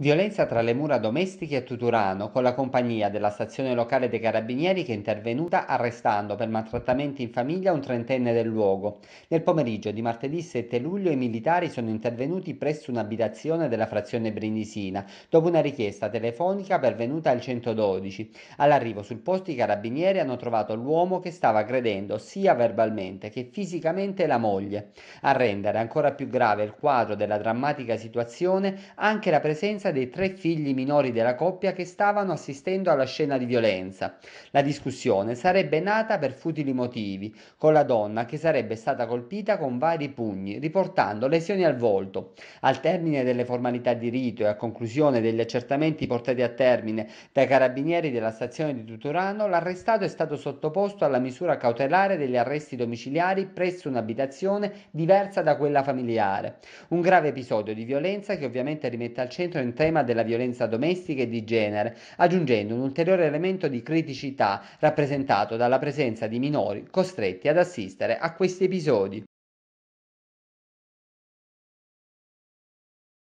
Violenza tra le mura domestiche a Tuturano, con la compagnia della stazione locale dei carabinieri che è intervenuta arrestando per maltrattamenti in famiglia un trentenne del luogo. Nel pomeriggio di martedì 7 luglio i militari sono intervenuti presso un'abitazione della frazione brindisina, dopo una richiesta telefonica pervenuta al 112. All'arrivo sul posto i carabinieri hanno trovato l'uomo che stava aggredendo sia verbalmente che fisicamente la moglie. A rendere ancora più grave il quadro della drammatica situazione anche la presenza dei tre figli minori della coppia che stavano assistendo alla scena di violenza. La discussione sarebbe nata per futili motivi, con la donna che sarebbe stata colpita con vari pugni, riportando lesioni al volto. Al termine delle formalità di rito e a conclusione degli accertamenti portati a termine dai carabinieri della stazione di Tutorano, l'arrestato è stato sottoposto alla misura cautelare degli arresti domiciliari presso un'abitazione diversa da quella familiare. Un grave episodio di violenza che ovviamente rimette al centro in tema della violenza domestica e di genere, aggiungendo un ulteriore elemento di criticità rappresentato dalla presenza di minori costretti ad assistere a questi episodi.